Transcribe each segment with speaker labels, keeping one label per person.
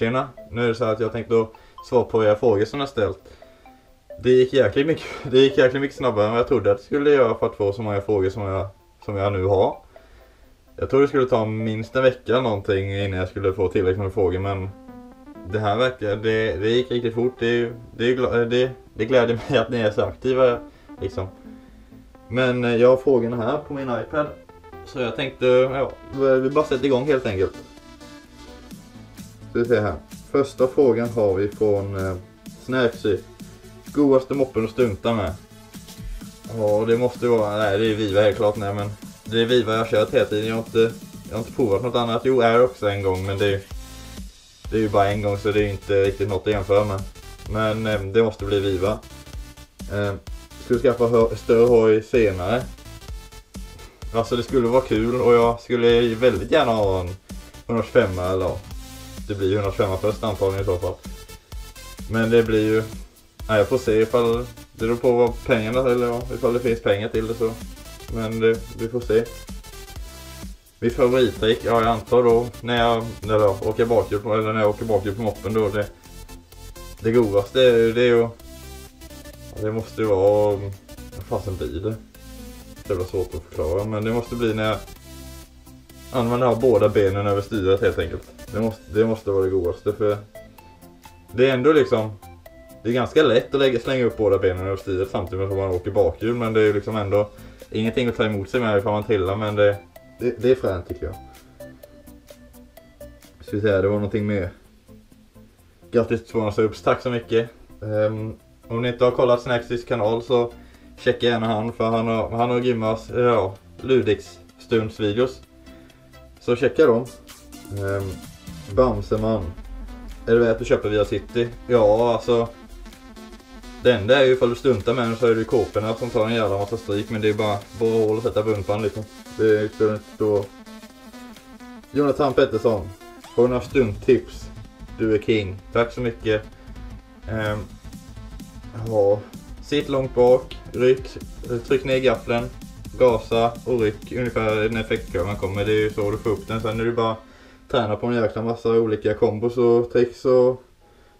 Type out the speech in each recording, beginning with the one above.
Speaker 1: Tjena, nu är det så här att jag tänkte svara på era frågor som ni har ställt. Det gick jäkligt mycket, det gick jäkligt mycket snabbare än vad jag trodde att det skulle göra för att få så många frågor som jag, som jag nu har. Jag trodde det skulle ta minst en vecka eller någonting innan jag skulle få tillräckligt med frågor men det här verkar, det, det gick riktigt fort. Det, det, det, det gläder mig att ni är så aktiva liksom. Men eh, jag har frågorna här på min iPad. Så jag tänkte, ja, vi bara sätter igång helt enkelt. Ska vi se här. Första frågan har vi från eh, Snärksy. Godaste moppen att stunta med? Ja, det måste vara, nej det är Viva helt klart, nej men det är Viva jag har kört hela tiden. Jag har inte, jag har inte provat något annat. Jo, är också en gång, men det är, det är ju bara en gång så det är inte riktigt något att jämföra med. Men eh, det måste bli Viva. Eh, skulle skaffa större hoj senare. Alltså det skulle vara kul och jag skulle väldigt gärna ha en 125 eller det blir ju 125 först antagligen i så fall. Men det blir ju, nej jag får se ifall, det beror på vad pengarna, eller ja, ifall det finns pengar till det så. Men det, vi får se. Mitt favorittrick, ja jag antar då när jag, när jag åker bakhjul på, eller när jag åker bakhjul på moppen då det, det godaste är ju det är ju det måste ju vara... Vad fasen blir det? Det är svårt att förklara men det måste bli när jag använder båda benen över styret helt enkelt. Det måste, det måste vara det godaste för det är ändå liksom det är ganska lätt att lägga, slänga upp båda benen över styret samtidigt som man åker bakhjul men det är liksom ändå ingenting att ta emot sig med ifall man trillar men det, det, det är fränt tycker jag. Ska vi säga, det var någonting mer. Grattis till 200 subs, tack så mycket. Um, om ni inte har kollat Snacksys kanal så checka gärna han för han har, han har grymma ja, Ludix stundsvideos. Så checka dem. Ehm, Bamseman. Är det värt att köpa via City? Ja, alltså. Det enda är ju ifall du stuntar med den så är det ju kåporna som tar en jävla massa stryk. Men det är bara, borra hål och sätta bumpan liksom. Det skulle inte stå... Jonathan Pettersson. Har du några stunttips? Du är king. Tack så mycket. Ehm, Ja, sitt långt bak, ryck, tryck ner gaffeln, gasa och ryck ungefär när effektkurvan kommer. Det är ju så du får upp den. Sen är det bara träna på en jäkla massa olika kombos och tricks och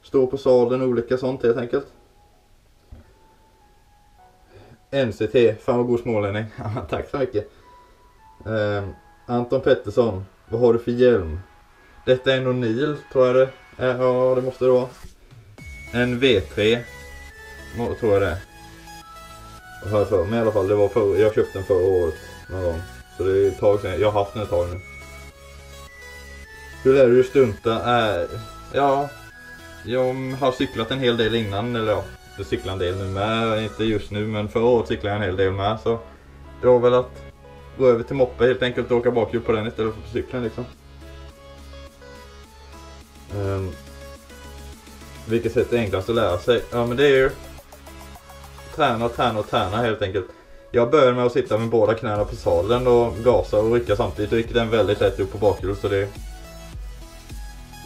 Speaker 1: stå på sadeln, olika sånt helt enkelt. NCT, fan vad god smålänning. Tack så mycket. Eh, Anton Pettersson, vad har du för hjälm? Detta är en O'Neill tror jag det är. Ja, det måste det vara. En V3 tror jag det är. Har för mig i alla fall. Det var för, jag köpte den förra året någon gång. Så det är ett tag sedan. Jag har haft den ett tag nu. Hur lär du dig stunta? Äh, ja, jag har cyklat en hel del innan. Eller ja, jag cyklar en del nu med. Inte just nu men förra året cyklade jag en hel del med. Så det var väl att gå över till moppe helt enkelt och åka bakhjul på den istället för på cykeln liksom. Um, vilket sätt är enklast att lära sig? Ja men det är ju träna träna och träna helt enkelt. Jag började med att sitta med båda knäna på sadeln och gasa och rycka samtidigt. Då är den väldigt lätt upp på bakhjulet så det...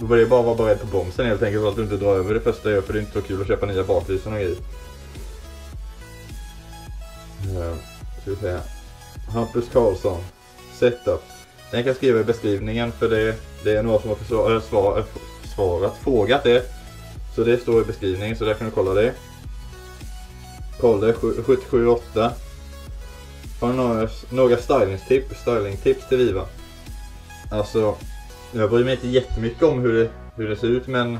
Speaker 1: Då det bara att vara beredd på bromsen helt enkelt så att du inte drar över det första jag gör för det är inte så kul att köpa nya baklysen och grejer. Ja, ska vi se Hampus Karlsson. Setup. Den kan jag skriva i beskrivningen för det, det är några som har försvar, svar, svarat, frågat det. Så det står i beskrivningen så där kan du kolla det. Kolle 778. Har du några, några stylingtips, stylingtips till Viva? Alltså, jag bryr mig inte jättemycket om hur det, hur det ser ut men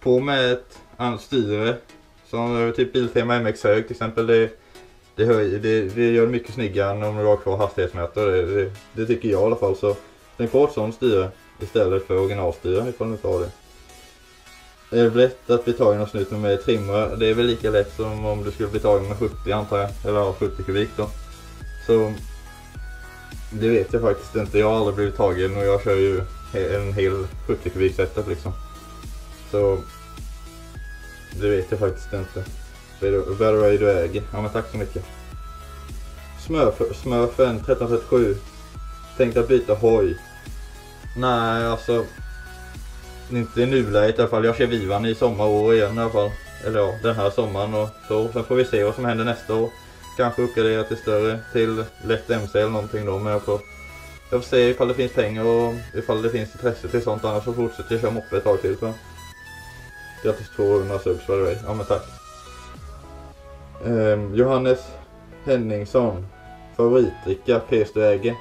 Speaker 1: på med ett annat styre som typ Biltema MX hög till exempel. Det, det, höj, det, det gör det mycket snyggare än om du har kvar hastighetsmätare. Det, det, det, tycker jag i alla fall. Så tänk på ett sånt styre istället för originalstyre ifall du inte har det. Det är lätt att bli tagen av snuten med trimmer. Det är väl lika lätt som om du skulle bli tagen med 70 antar jag. Eller 70 kubik då. Så det vet jag faktiskt inte. Jag har aldrig blivit tagen och jag kör ju en hel 70 kubik setup liksom. Så det vet jag faktiskt inte. Better du äger. Ja men tack så mycket. Smurfen 1337. Tänkte att byta hoj. Nej alltså inte i nuläget i alla fall. Jag kör Vivan i sommarår igen i alla fall. Eller ja, den här sommaren och så. Sen får vi se vad som händer nästa år. Kanske uppgradera till större, till lätt MC eller någonting då. Men jag får Jag får se ifall det finns pengar och ifall det finns intresse till sånt. Annars så fortsätter jag köra moppe ett tag till. Så. Grattis 200 subs by the way. Ja men tack. Um, Johannes Henningsson. Favoritdricka PS du äger.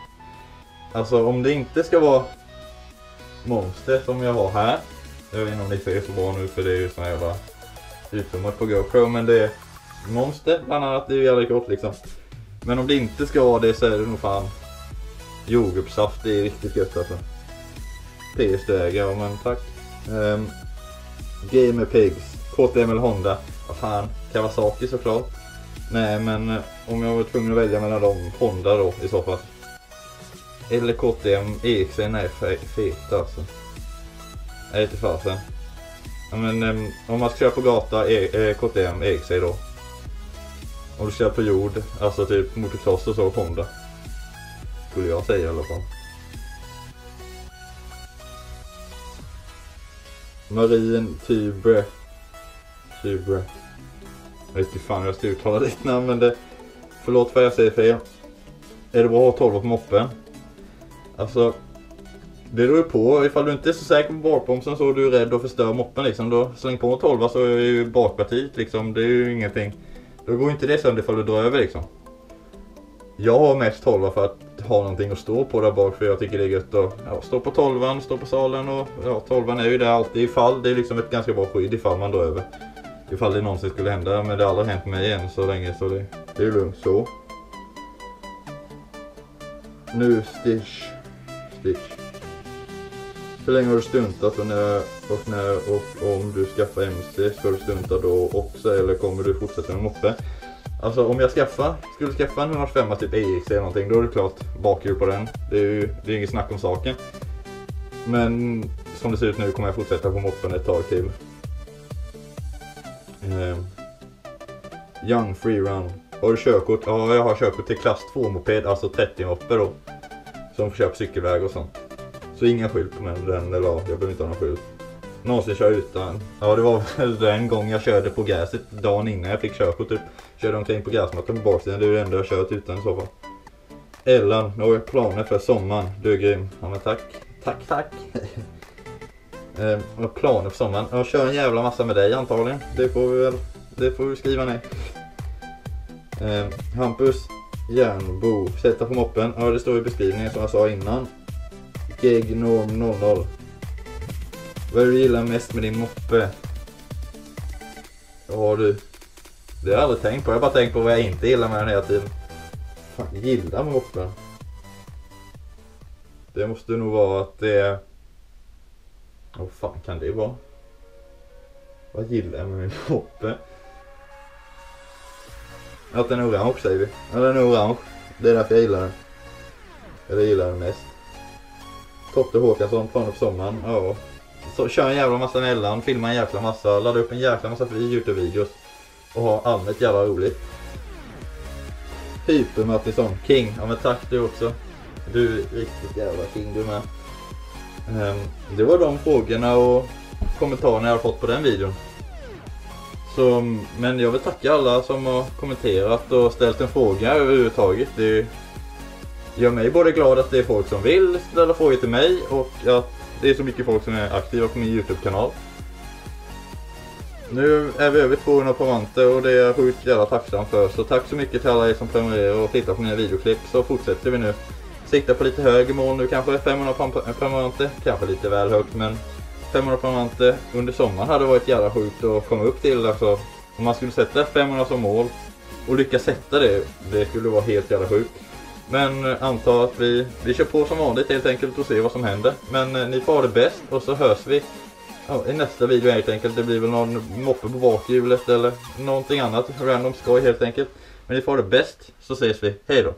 Speaker 1: Alltså om det inte ska vara Monster som jag har här. Jag vet inte om ni ser så bra nu för det är ju sån jävla utfilmat på GoPro. Men det är Monster bland annat. Det är ju jävligt gott liksom. Men om det inte ska vara det så är det nog fan jordgubbssaft. Det är riktigt gött alltså. Det du äger, men tack. Ehm, um, Gamer Pigs. KTM eller Honda. Vad fan. Kawasaki såklart. Nej men eh, om jag var tvungen att välja mellan dem, Honda då i så fall. Eller KTM EXN är fet alltså. Jag till fasen. Ja, men um, om man ska köra på gata, e eh, KTM EXC då. Om du kör på jord, alltså typ motocross och så, Honda. Skulle jag säga i alla fall. Marin Tybre. Tybre. Jag vet inte fan hur jag ska uttala ditt namn men det... Förlåt för att jag säger fel. Är det bra att ha 12 på moppen? Alltså... Det beror ju på. Ifall du inte är så säker på bakbromsen så är du rädd att förstöra moppen liksom. Då släng på 12 så är ju bakpartiet liksom. Det är ju ingenting. Då går inte det sönder ifall du drar över liksom. Jag har mest 12 för att ha någonting att stå på där bak för jag tycker det är gött att ja, stå på 12 stå på salen och ja 12 är ju där alltid ifall. Det är liksom ett ganska bra skydd ifall man drar över. Ifall det någonsin skulle hända men det har aldrig hänt mig än så länge så det, det är lugnt så. Nu Stitch stick. Hur länge har du stuntat och när, och när och om du skaffar MC ska du stunta då också eller kommer du fortsätta med moppe? Alltså om jag skaffar, skulle skaffa en 125 typ EX eller någonting, då är det klart bakhjul på den. Det är ju det är inget snack om saken. Men som det ser ut nu kommer jag fortsätta på moppen ett tag till. Eh, young Freerun. Har du körkort? Ja, jag har körkort till klass 2 moped, alltså 30 moppe då. Som på cykelväg och sånt. Så inga skylt på den, eller ja, jag behöver inte ha någon skylt någonsin köra utan. Ja det var den gång jag körde på gräset dagen innan jag fick körkort typ. Körde omkring på gräsmattan på baksidan. Det är det enda jag kört utan i så fall. Ellen, några planer för sommaren? Du är grym. Ja men tack. Tack tack. eh, planer för sommaren? Jag kör en jävla massa med dig antagligen. Det får vi väl det får vi skriva ner. Eh, Hampus Järnbo. Sätta på moppen. Ja det står i beskrivningen som jag sa innan. Gegnorm00 Vad är det du gillar mest med din moppe? Ja du. Det har jag aldrig tänkt på. Jag har bara tänkt på vad jag inte gillar med den hela tiden. Fan, gillar med moppen? Det måste nog vara att det är... Vad fan kan det vara? Vad gillar jag med min moppe? Att den är orange säger vi. Ja den är orange. Det är därför jag gillar den. Eller gillar den mest. Totte Håkansson, Planer på sommaren. Ja så kör en jävla massa mellan, filma en jäkla massa, ladda upp en jäkla massa Youtube-videos och ha allmänt jävla roligt. Hyper Mattisson, King. Ja men tack du också. Du är riktigt jävla king du med. Um, det var de frågorna och kommentarerna jag har fått på den videon. Så, men jag vill tacka alla som har kommenterat och ställt en fråga överhuvudtaget. Det gör mig både glad att det är folk som vill ställa frågor till mig och att det är så mycket folk som är aktiva på min Youtube-kanal. Nu är vi över 200 prenumeranter och det är jag sjukt jävla tacksam för. Så tack så mycket till alla er som prenumererar och tittar på mina videoklipp. Så fortsätter vi nu. Siktar på lite högre mål nu kanske. 500 prenumeranter. Kanske lite väl högt men 500 prenumeranter under sommaren hade varit jävla sjukt att komma upp till. Alltså, om man skulle sätta 500 som mål och lyckas sätta det, det skulle vara helt jävla sjukt. Men eh, anta att vi, vi kör på som vanligt helt enkelt och ser vad som händer. Men eh, ni får ha det bäst och så hörs vi ja, i nästa video helt enkelt. Det blir väl någon moppe på bakhjulet eller någonting annat random skoj helt enkelt. Men ni får ha det bäst så ses vi. Hej då!